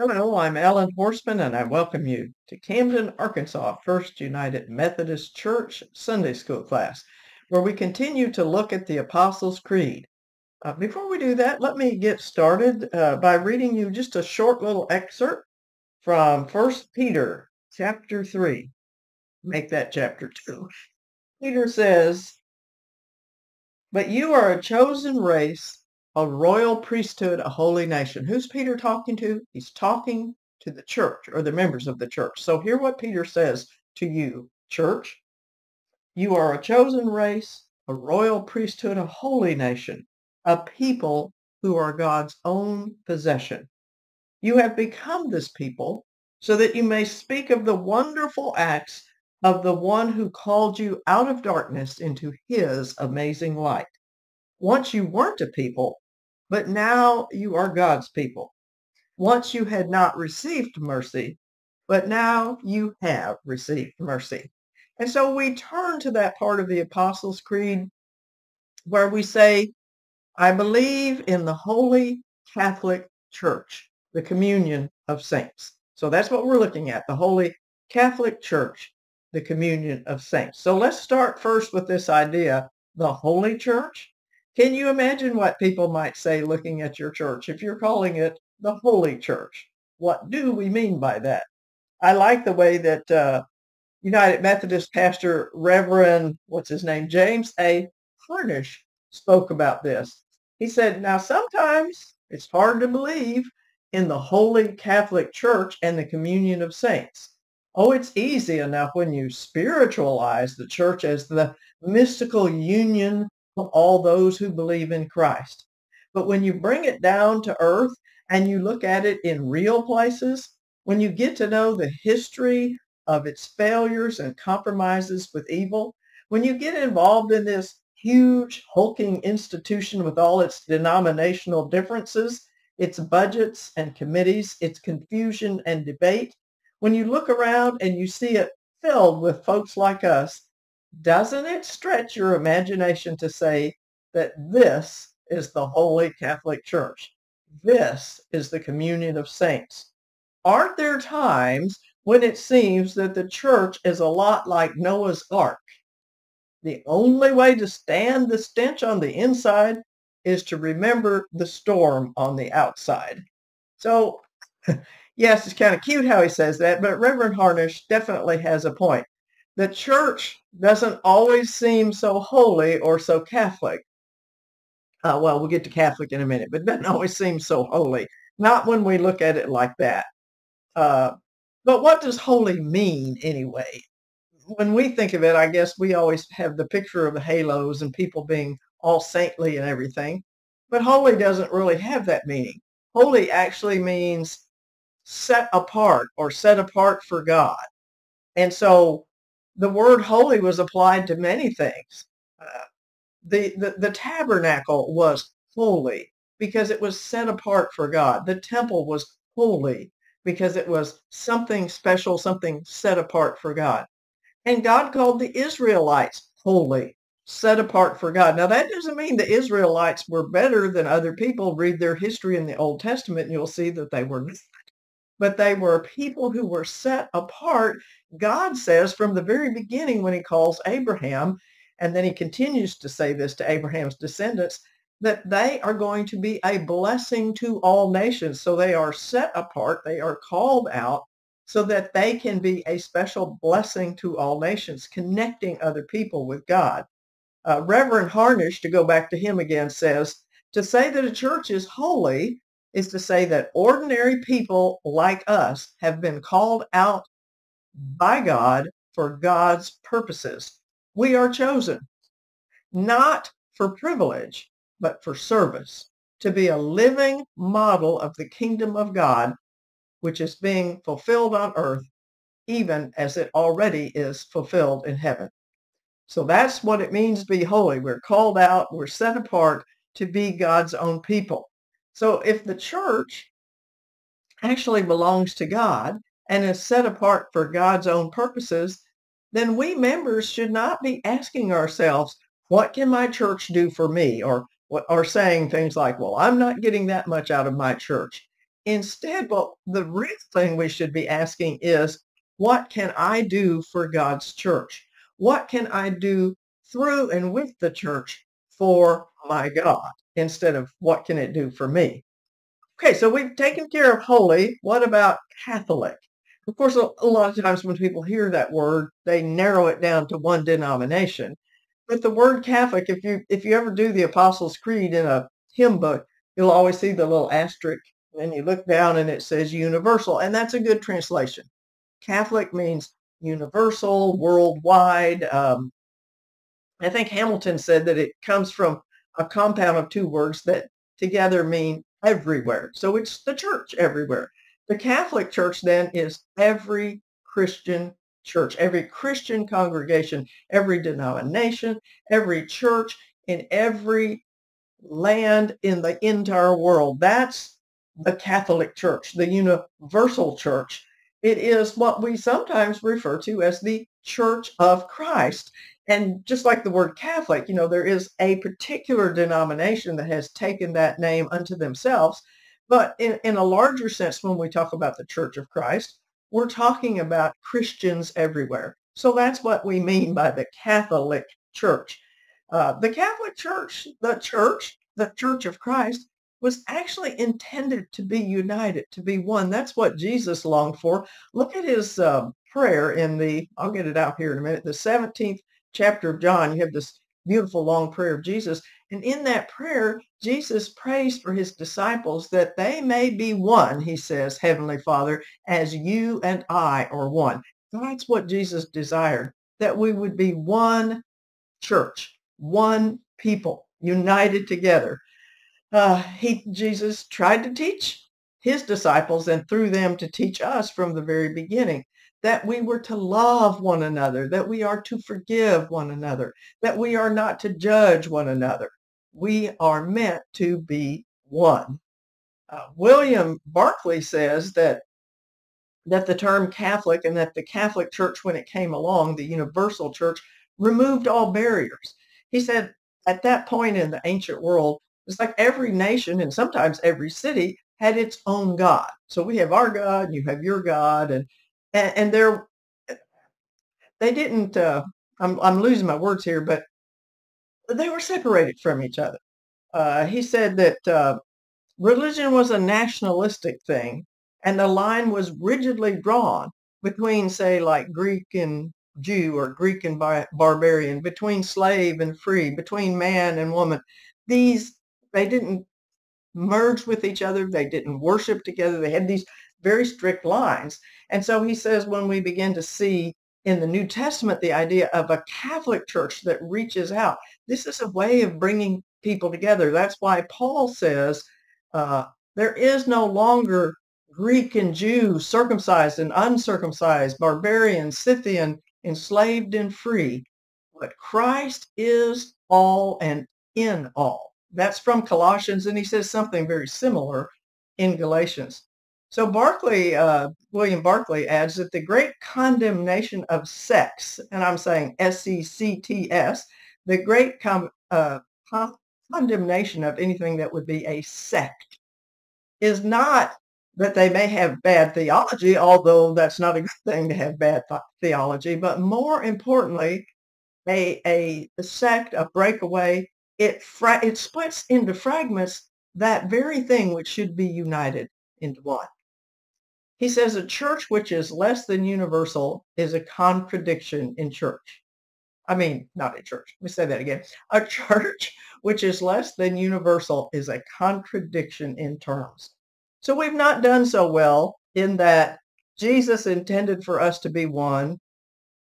Hello, I'm Ellen Horseman, and I welcome you to Camden, Arkansas First United Methodist Church Sunday School class, where we continue to look at the Apostles' Creed. Uh, before we do that, let me get started uh, by reading you just a short little excerpt from First Peter chapter 3. Make that chapter 2. Peter says, But you are a chosen race, a royal priesthood, a holy nation. Who's Peter talking to? He's talking to the church or the members of the church. So hear what Peter says to you, church. You are a chosen race, a royal priesthood, a holy nation, a people who are God's own possession. You have become this people so that you may speak of the wonderful acts of the one who called you out of darkness into his amazing light. Once you weren't a people, but now you are God's people. Once you had not received mercy, but now you have received mercy. And so we turn to that part of the Apostles' Creed where we say, I believe in the Holy Catholic Church, the communion of saints. So that's what we're looking at, the Holy Catholic Church, the communion of saints. So let's start first with this idea, the Holy Church can you imagine what people might say looking at your church if you're calling it the Holy Church? What do we mean by that? I like the way that uh, United Methodist pastor Reverend, what's his name, James A. Harnish spoke about this. He said, now sometimes it's hard to believe in the Holy Catholic Church and the communion of saints. Oh, it's easy enough when you spiritualize the church as the mystical union all those who believe in Christ. But when you bring it down to earth and you look at it in real places, when you get to know the history of its failures and compromises with evil, when you get involved in this huge hulking institution with all its denominational differences, its budgets and committees, its confusion and debate, when you look around and you see it filled with folks like us doesn't it stretch your imagination to say that this is the Holy Catholic Church? This is the communion of saints. Aren't there times when it seems that the church is a lot like Noah's Ark? The only way to stand the stench on the inside is to remember the storm on the outside. So, yes, it's kind of cute how he says that, but Reverend Harnish definitely has a point the church doesn't always seem so holy or so Catholic. Uh, well, we'll get to Catholic in a minute, but it doesn't always seem so holy. Not when we look at it like that. Uh, but what does holy mean anyway? When we think of it, I guess we always have the picture of the halos and people being all saintly and everything. But holy doesn't really have that meaning. Holy actually means set apart or set apart for God. And so the word holy was applied to many things. Uh, the, the, the tabernacle was holy because it was set apart for God. The temple was holy because it was something special, something set apart for God. And God called the Israelites holy, set apart for God. Now, that doesn't mean the Israelites were better than other people. Read their history in the Old Testament, and you'll see that they were but they were people who were set apart. God says from the very beginning when he calls Abraham, and then he continues to say this to Abraham's descendants, that they are going to be a blessing to all nations. So they are set apart, they are called out so that they can be a special blessing to all nations, connecting other people with God. Uh, Reverend Harnish, to go back to him again, says, to say that a church is holy is to say that ordinary people like us have been called out by God for God's purposes. We are chosen not for privilege, but for service, to be a living model of the kingdom of God, which is being fulfilled on earth, even as it already is fulfilled in heaven. So that's what it means to be holy. We're called out, we're set apart to be God's own people. So if the church actually belongs to God and is set apart for God's own purposes, then we members should not be asking ourselves, what can my church do for me? Or, or saying things like, well, I'm not getting that much out of my church. Instead, well, the real thing we should be asking is, what can I do for God's church? What can I do through and with the church for my God instead of what can it do for me? Okay, so we've taken care of holy. What about Catholic? Of course, a, lot of times when people hear that word, they narrow it down to one denomination. But the word Catholic, if you if you ever do the Apostles' Creed in a hymn book, you'll always see the little asterisk, and you look down and it says universal, and that's a good translation. Catholic means universal, worldwide. Um, I think Hamilton said that it comes from a compound of two words that together mean everywhere. So it's the church everywhere. The Catholic Church then is every Christian church, every Christian congregation, every denomination, every church in every land in the entire world. That's the Catholic Church, the universal church. It is what we sometimes refer to as the Church of Christ. And just like the word Catholic, you know, there is a particular denomination that has taken that name unto themselves. But in, in a larger sense, when we talk about the Church of Christ, we're talking about Christians everywhere. So that's what we mean by the Catholic Church. Uh, the Catholic Church, the church, the Church of Christ, was actually intended to be united, to be one. That's what Jesus longed for. Look at his uh, prayer in the, I'll get it out here in a minute, the 17th chapter of John, you have this beautiful long prayer of Jesus. And in that prayer, Jesus prays for his disciples that they may be one, he says, Heavenly Father, as you and I are one. That's what Jesus desired, that we would be one church, one people, united together. Uh, he, Jesus tried to teach his disciples and through them to teach us from the very beginning that we were to love one another, that we are to forgive one another, that we are not to judge one another. We are meant to be one. Uh, William Barclay says that that the term Catholic and that the Catholic Church, when it came along, the universal church, removed all barriers. He said at that point in the ancient world, it's like every nation and sometimes every city had its own God. So we have our God, you have your God, and and, and they're they didn't. Uh, I'm I'm losing my words here, but they were separated from each other. Uh, he said that uh, religion was a nationalistic thing, and the line was rigidly drawn between, say, like Greek and Jew or Greek and bar- barbarian, between slave and free, between man and woman. These they didn't merge with each other. They didn't worship together. They had these very strict lines. And so he says when we begin to see in the New Testament the idea of a Catholic church that reaches out, this is a way of bringing people together. That's why Paul says uh, there is no longer Greek and Jew, circumcised and uncircumcised, barbarian, Scythian, enslaved and free, but Christ is all and in all. That's from Colossians, and he says something very similar in Galatians. So Barclay, uh, William Barclay adds that the great condemnation of sex, and I'm saying S-E-C-T-S, the great com- uh, condemnation of anything that would be a sect is not that they may have bad theology, although that's not a good thing to have bad th- theology, but more importantly, a, a, a sect, a breakaway, it, fra- it splits into fragments that very thing which should be united into one. He says a church which is less than universal is a contradiction in church. I mean, not a church. Let me say that again. A church which is less than universal is a contradiction in terms. So we've not done so well in that Jesus intended for us to be one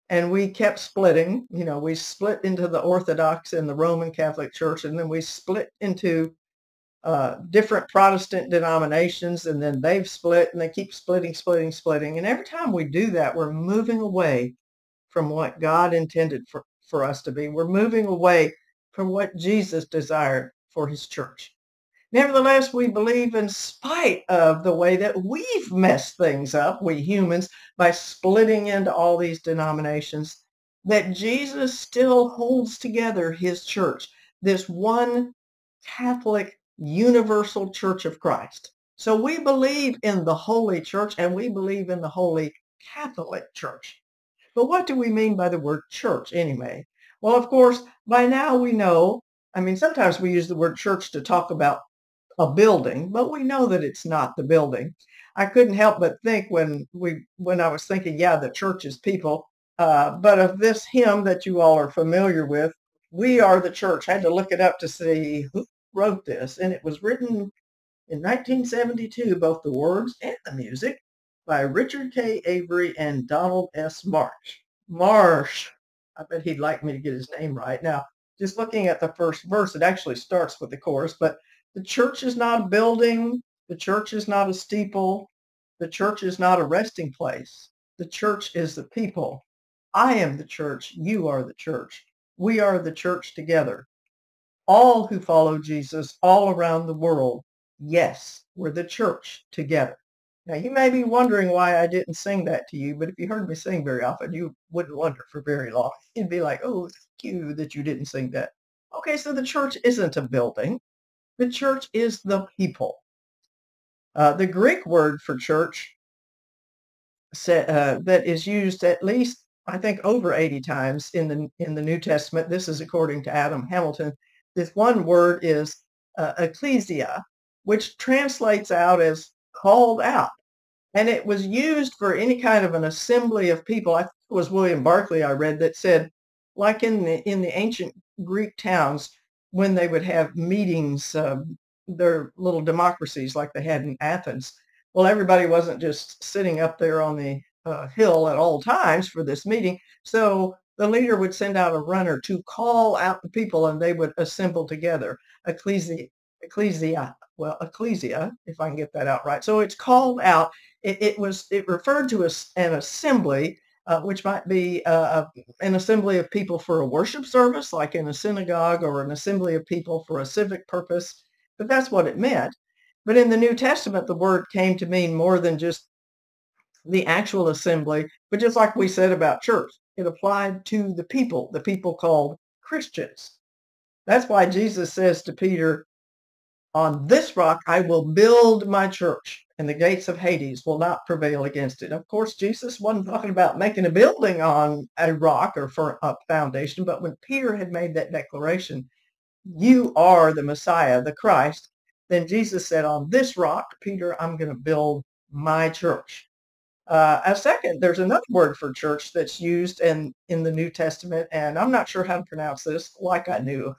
and we kept splitting. You know, we split into the Orthodox and the Roman Catholic Church and then we split into uh, different Protestant denominations, and then they've split, and they keep splitting, splitting, splitting. And every time we do that, we're moving away from what God intended for, for us to be. We're moving away from what Jesus desired for his church. Nevertheless, we believe in spite of the way that we've messed things up, we humans, by splitting into all these denominations, that Jesus still holds together his church, this one Catholic universal church of Christ. So we believe in the Holy Church and we believe in the Holy Catholic Church. But what do we mean by the word church anyway? Well, of course, by now we know, I mean, sometimes we use the word church to talk about a building, but we know that it's not the building. I couldn't help but think when we when I was thinking, yeah, the church is people, uh, but of this hymn that you all are familiar with, "We Are the Church." I had to look it up to see wrote this, and it was written in 1972, both the words and the music by Richard K. Avery and Donald S. Marsh. Marsh. I bet he'd like me to get his name right. Now, just looking at the first verse, it actually starts with the chorus, but the church is not a building. The church is not a steeple. The church is not a resting place. The church is the people. I am the church. You are the church. We are the church together. All who follow Jesus all around the world. Yes, we're the church together. Now, you may be wondering why I didn't sing that to you, but if you heard me sing very often, you wouldn't wonder for very long. You'd be like, oh, thank you that you didn't sing that. Okay, so the church isn't a building. The church is the people. Uh, the Greek word for church uh, that is used at least, I think, over 80 times in the in the New Testament. This is according to Adam Hamilton. This one word is uh, ecclesia, which translates out as called out. And it was used for any kind of an assembly of people. I think it was William Barclay I read that said, like in the in the ancient Greek towns, when they would have meetings, uh, their little democracies like they had in Athens. Well, everybody wasn't just sitting up there on the uh, hill at all times for this meeting. So the leader would send out a runner to call out the people and they would assemble together. Ecclesia, ecclesia, well, ecclesia, if I can get that out right. So it's called out. It, it was, it referred to as an assembly uh, which might be uh, an assembly of people for a worship service, like in a synagogue, or an assembly of people for a civic purpose. But that's what it meant. But in the New Testament, the word came to mean more than just the actual assembly, but just like we said about church, it applied to the people, the people called Christians. That's why Jesus says to Peter, on this rock I will build my church, and the gates of Hades will not prevail against it. Of course, Jesus wasn't talking about making a building on a rock or for a foundation, but when Peter had made that declaration, you are the Messiah, the Christ, then Jesus said, on this rock, Peter, I'm going to build my church. Uh, a second, there's another word for church that's used in, in the New Testament, and I'm not sure how to pronounce this, like I knew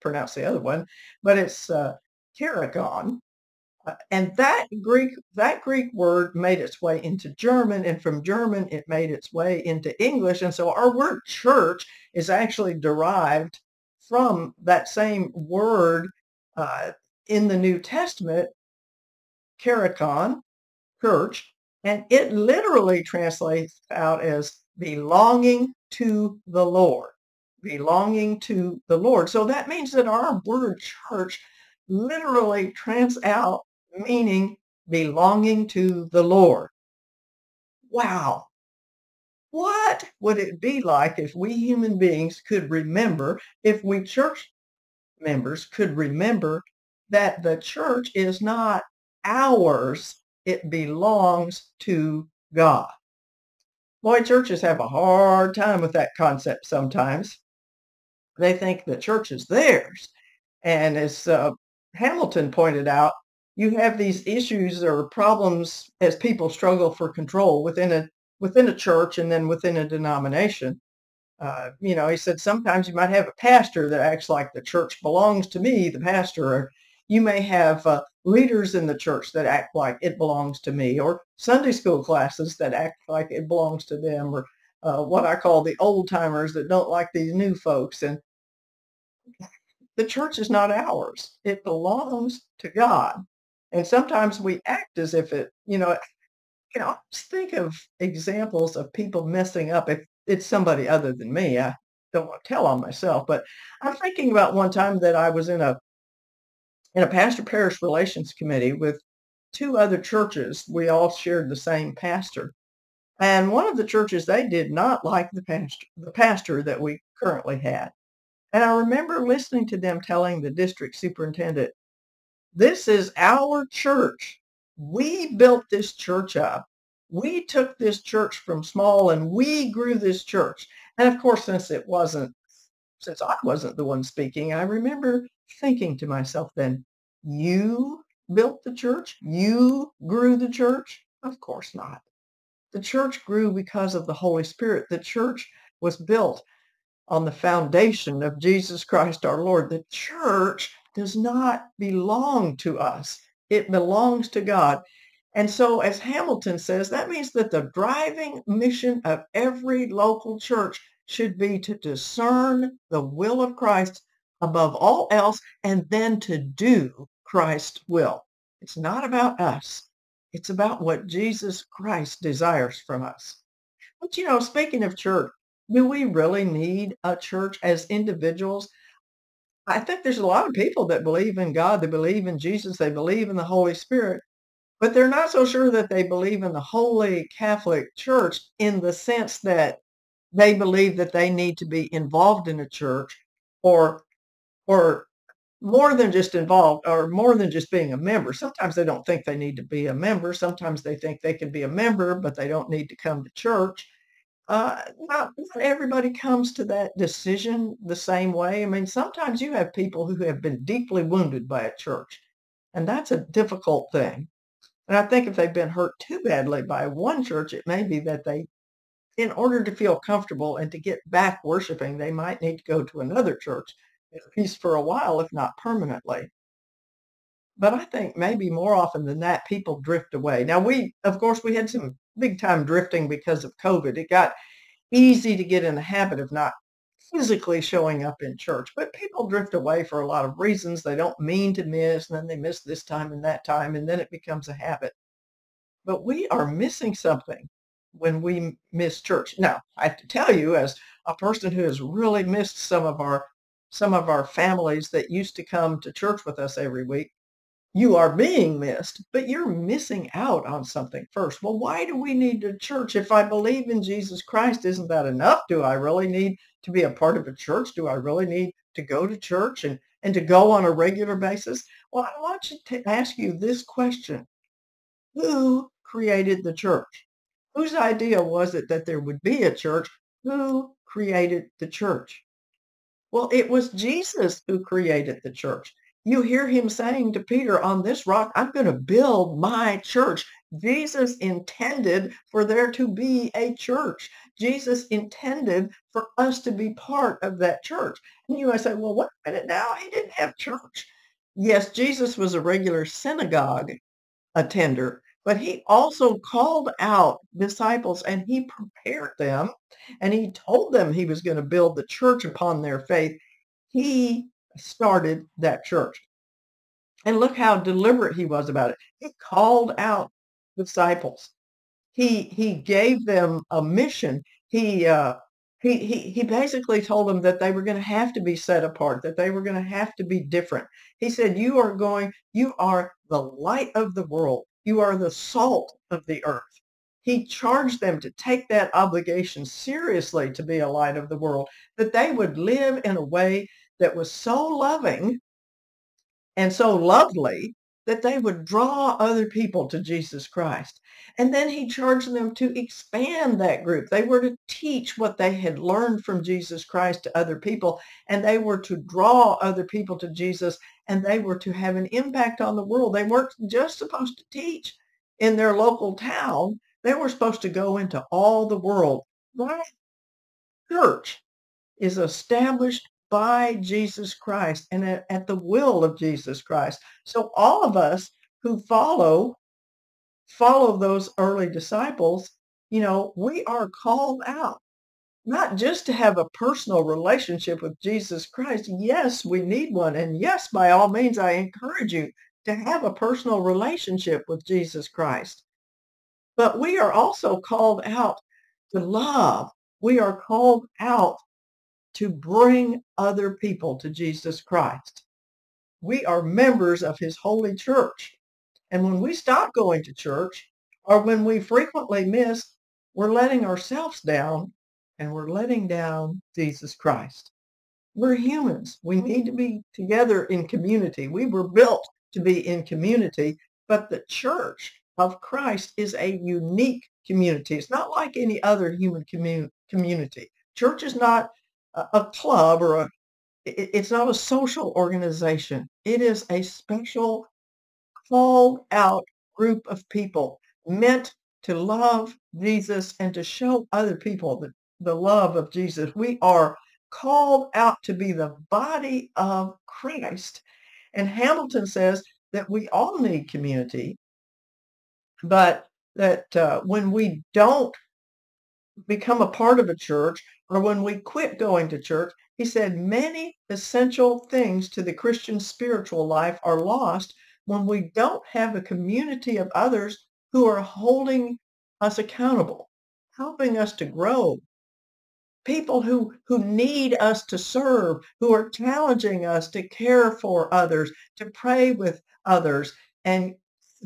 pronounce the other one, but it's uh. Uh, and that Greek that Greek word made its way into German, and from German it made its way into English. And so our word church is actually derived from that same word uh, in the New Testament, kyriakon, church, and it literally translates out as belonging to the Lord. Belonging to the Lord. So that means that our word church literally trans out meaning belonging to the Lord. Wow. What would it be like if we human beings could remember, if we church members could remember that the church is not ours, it belongs to God. Boy, churches have a hard time with that concept sometimes. They think the church is theirs. And as uh, Hamilton pointed out, you have these issues or problems as people struggle for control within a within a church and then within a denomination. Uh, you know, he said sometimes you might have a pastor that acts like the church belongs to me, the pastor. You may have uh, leaders in the church that act like it belongs to me, or Sunday school classes that act like it belongs to them, or uh, what I call the old timers that don't like these new folks. And the church is not ours. It belongs to God. And sometimes we act as if it, you know, you know, think of examples of people messing up. If it's somebody other than me, I don't want to tell on myself, but I'm thinking about one time that I was in a in a pastor parish relations committee with two other churches. We all shared the same pastor. And one of the churches, they did not like the pastor, the pastor that we currently had. And I remember listening to them telling the district superintendent, this is our church. We built this church up. We took this church from small and we grew this church. And of course, since it wasn't, since I wasn't the one speaking, I remember thinking to myself then, you built the church? You grew the church? Of course not. The church grew because of the Holy Spirit. The church was built on the foundation of Jesus Christ our Lord. The church does not belong to us. It belongs to God. And so, as Hamilton says, that means that the driving mission of every local church should be to discern the will of Christ above all else and then to do Christ's will. It's not about us. It's about what Jesus Christ desires from us. But you know, speaking of church, do we really need a church as individuals? I think there's a lot of people that believe in God, they believe in Jesus, they believe in the Holy Spirit, but they're not so sure that they believe in the Holy Catholic Church in the sense that they believe that they need to be involved in a church or or more than just involved or more than just being a member. Sometimes they don't think they need to be a member. Sometimes they think they can be a member, but they don't need to come to church. Uh, not, not everybody comes to that decision the same way. I mean, sometimes you have people who have been deeply wounded by a church, and that's a difficult thing. And I think if they've been hurt too badly by one church, it may be that they, in order to feel comfortable and to get back worshiping, they might need to go to another church, at least for a while, if not permanently. But I think maybe more often than that, people drift away. Now, we, of course, we had some big time drifting because of COVID. It got easy to get in the habit of not physically showing up in church, but people drift away for a lot of reasons. They don't mean to miss, and then they miss this time and that time, and then it becomes a habit. But we are missing something when we miss church. Now, I have to tell you, as a person who has really missed some of our some of our families that used to come to church with us every week, you are being missed, but you're missing out on something first. Well, why do we need a church? If I believe in Jesus Christ, isn't that enough? Do I really need to be a part of a church? Do I really need to go to church and, and to go on a regular basis? Well, I want to ask you this question. Who created the church? Whose idea was it that there would be a church? Who created the church? Well, it was Jesus who created the church you hear him saying to Peter, on this rock, I'm going to build my church. Jesus intended for there to be a church. Jesus intended for us to be part of that church. And you might say, well, wait a minute now, he didn't have church. Yes, Jesus was a regular synagogue attender, but he also called out disciples and he prepared them and he told them he was going to build the church upon their faith. He started that church. And look how deliberate he was about it. He called out disciples. He he gave them a mission. He uh, he he he basically told them that they were going to have to be set apart, that they were going to have to be different. He said, "You are going. You are the light of the world. You are the salt of the earth." He charged them to take that obligation seriously to be a light of the world, that they would live in a way that was so loving and so lovely that they would draw other people to Jesus Christ. And then he charged them to expand that group. They were to teach what they had learned from Jesus Christ to other people, and they were to draw other people to Jesus, and they were to have an impact on the world. They weren't just supposed to teach in their local town. They were supposed to go into all the world. That church is established by Jesus Christ and at, the will of Jesus Christ. So all of us who follow follow those early disciples, you know, we are called out not just to have a personal relationship with Jesus Christ. Yes, we need one. And yes, by all means, I encourage you to have a personal relationship with Jesus Christ. But we are also called out to love. We are called out to bring other people to Jesus Christ. We are members of his holy church. And when we stop going to church, or when we frequently miss, we're letting ourselves down and we're letting down Jesus Christ. We're humans. We need to be together in community. We were built to be in community, but the church of Christ is a unique community. It's not like any other human commun- community. Church is not a, club or a it, it's not a social organization. It is a special called out group of people meant to love Jesus and to show other people the, the love of Jesus. We are called out to be the body of Christ. And Hamilton says that we all need community, but that uh, when we don't become a part of a church or when we quit going to church, he said many essential things to the Christian spiritual life are lost when we don't have a community of others who are holding us accountable, helping us to grow. People who, who need us to serve, who are challenging us to care for others, to pray with others, and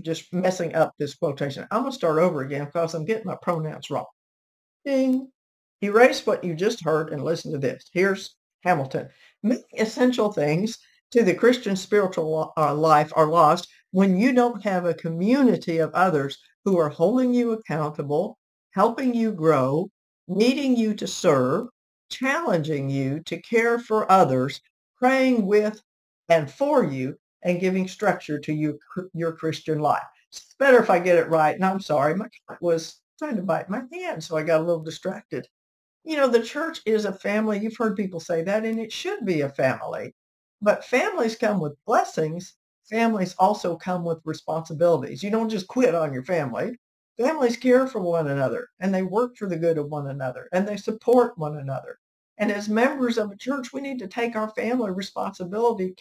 just messing up this quotation. I'm going to start over again because I'm getting my pronouns wrong. Ding. Erase what you just heard and listen to this. Here's Hamilton. Many essential things to the Christian spiritual uh, life are lost when you don't have a community of others who are holding you accountable, helping you grow, needing you to serve, challenging you to care for others, praying with and for you, and giving structure to you, your Christian life. It's better if I get it right. And I'm sorry, my cat was trying to bite my hand, so I got a little distracted. You know, the church is a family. You've heard people say that, and it should be a family. But families come with blessings. Families also come with responsibilities. You don't just quit on your family. Families care for one another and they work for the good of one another and they support one another. And as members of a church, we need to take our family responsibility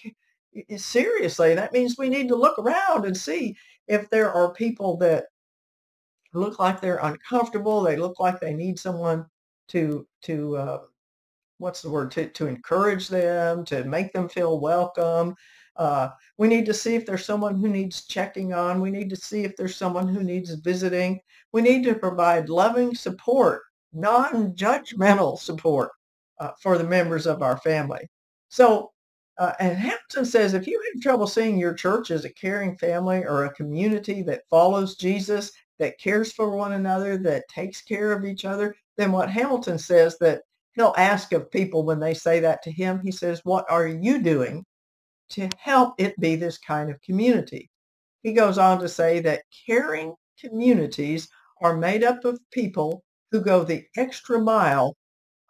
seriously. That means we need to look around and see if there are people that look like they're uncomfortable. They look like they need someone to to uh, what's the word to, to encourage them to make them feel welcome uh, we need to see if there's someone who needs checking on we need to see if there's someone who needs visiting we need to provide loving support non-judgmental support uh, for the members of our family. So uh, and Hamilton says if you have trouble seeing your church as a caring family or a community that follows Jesus, that cares for one another, that takes care of each other, then what Hamilton says that he'll ask of people when they say that to him, he says, what are you doing to help it be this kind of community? He goes on to say that caring communities are made up of people who go the extra mile,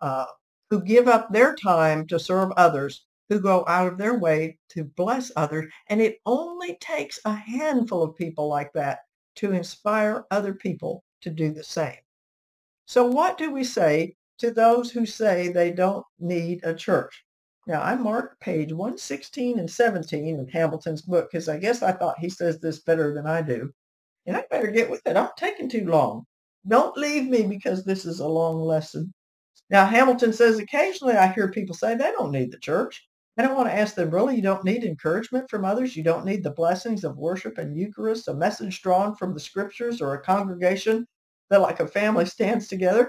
uh, who give up their time to serve others, who go out of their way to bless others. And it only takes a handful of people like that to inspire other people to do the same. So what do we say to those who say they don't need a church. Now, I marked page 116 and 17 in Hamilton's book because I guess I thought he says this better than I do. And I better get with it. I'm taking too long. Don't leave me because this is a long lesson. Now, Hamilton says occasionally I hear people say they don't need the church. I don't want to ask them, really, you don't need encouragement from others? You don't need the blessings of worship and Eucharist, a message drawn from the scriptures, or a congregation that, like a family, stands together?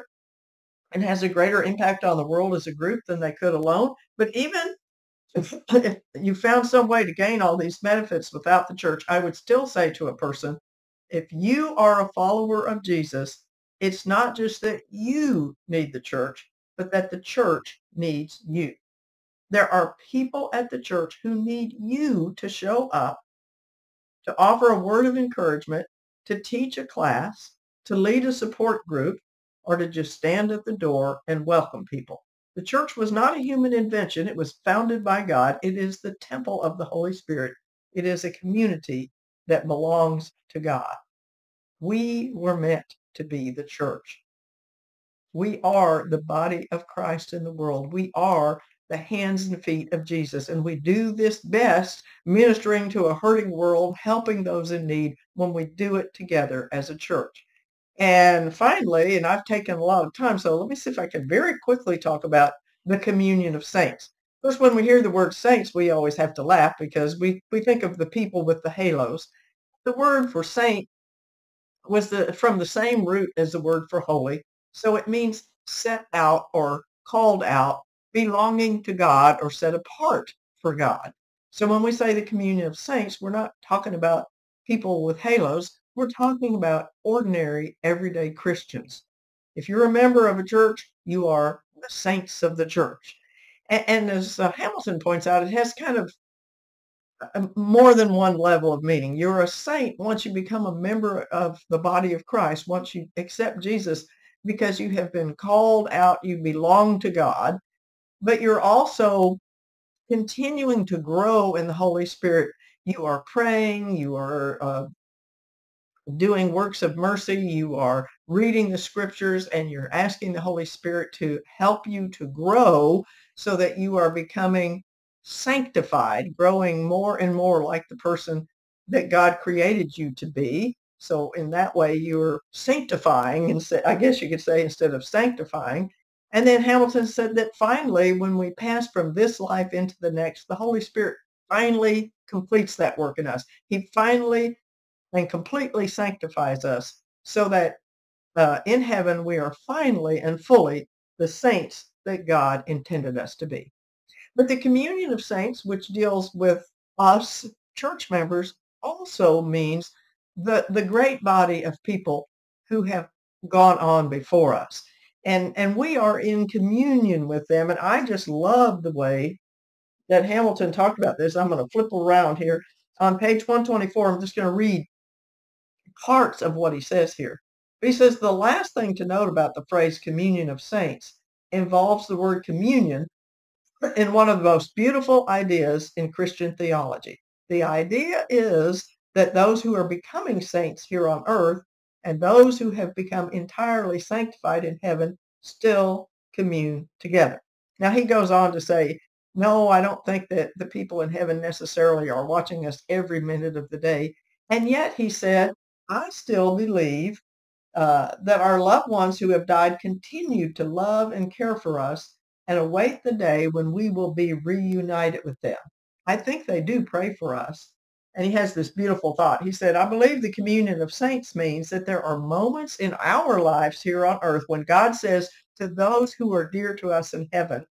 and has a greater impact on the world as a group than they could alone. But even if, if you found some way to gain all these benefits without the church, I would still say to a person, if you are a follower of Jesus, it's not just that you need the church, but that the church needs you. There are people at the church who need you to show up, to offer a word of encouragement, to teach a class, to lead a support group, or to just stand at the door and welcome people. The church was not a human invention. It was founded by God. It is the temple of the Holy Spirit. It is a community that belongs to God. We were meant to be the church. We are the body of Christ in the world. We are the hands and feet of Jesus. And we do this best ministering to a hurting world, helping those in need when we do it together as a church. And finally, and I've taken a lot of time, so let me see if I can very quickly talk about the communion of saints. First, when we hear the word saints, we always have to laugh because we, we think of the people with the halos. The word for saint was the, from the same root as the word for holy. So it means set out or called out, belonging to God or set apart for God. So when we say the communion of saints, we're not talking about people with halos. We're talking about ordinary, everyday Christians. If you're a member of a church, you are the saints of the church. And, and as uh, Hamilton points out, it has kind of more than one level of meaning. You're a saint once you become a member of the body of Christ, once you accept Jesus, because you have been called out, you belong to God, but you're also continuing to grow in the Holy Spirit. You are praying, you are uh, doing works of mercy, you are reading the scriptures, and you're asking the Holy Spirit to help you to grow so that you are becoming sanctified, growing more and more like the person that God created you to be. So in that way, you're sanctifying, instead, I guess you could say, instead of sanctifying. And then Hamilton said that finally, when we pass from this life into the next, the Holy Spirit finally completes that work in us. He finally and completely sanctifies us so that uh, in heaven we are finally and fully the saints that God intended us to be. But the communion of saints, which deals with us church members, also means the, the great body of people who have gone on before us. And, and we are in communion with them. And I just love the way that Hamilton talked about this. I'm going to flip around here. On page 124, I'm just going to read parts of what he says here. He says the last thing to note about the phrase communion of saints involves the word communion in one of the most beautiful ideas in Christian theology. The idea is that those who are becoming saints here on earth and those who have become entirely sanctified in heaven still commune together. Now he goes on to say, no, I don't think that the people in heaven necessarily are watching us every minute of the day. And yet, he said, I still believe uh, that our loved ones who have died continue to love and care for us and await the day when we will be reunited with them. I think they do pray for us. And he has this beautiful thought. He said, I believe the communion of saints means that there are moments in our lives here on earth when God says to those who are dear to us in heaven,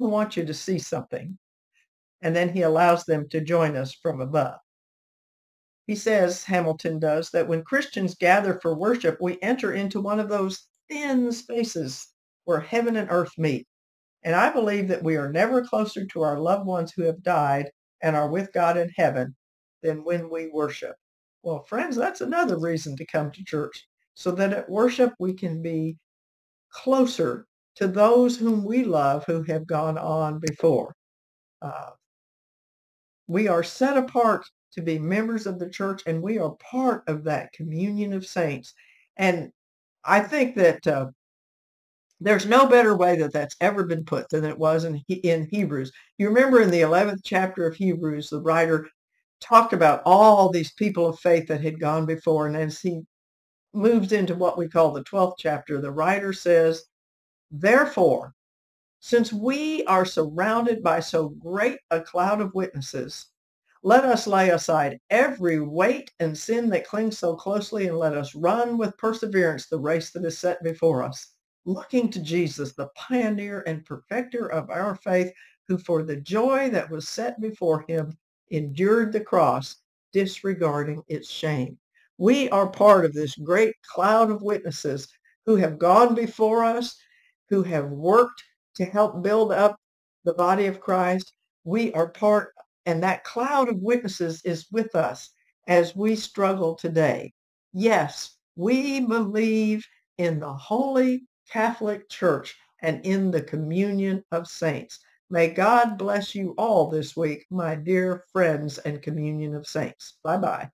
I want you to see something. And then he allows them to join us from above. He says, Hamilton does, that when Christians gather for worship, we enter into one of those thin spaces where heaven and earth meet. And I believe that we are never closer to our loved ones who have died and are with God in heaven than when we worship. Well, friends, that's another reason to come to church, so that at worship we can be closer to those whom we love who have gone on before. Uh, we are set apart to be members of the church, and we are part of that communion of saints. And I think that uh, there's no better way that that's ever been put than it was in, in Hebrews. You remember in the 11th chapter of Hebrews, the writer talked about all these people of faith that had gone before. And as he moves into what we call the 12th chapter, the writer says, Therefore, since we are surrounded by so great a cloud of witnesses, let us lay aside every weight and sin that clings so closely, and let us run with perseverance the race that is set before us looking to Jesus, the pioneer and perfecter of our faith, who for the joy that was set before him endured the cross, disregarding its shame. We are part of this great cloud of witnesses who have gone before us, who have worked to help build up the body of Christ. We are part, and that cloud of witnesses is with us as we struggle today. Yes, we believe in the holy Catholic Church and in the communion of saints. May God bless you all this week, my dear friends and communion of saints. Bye bye.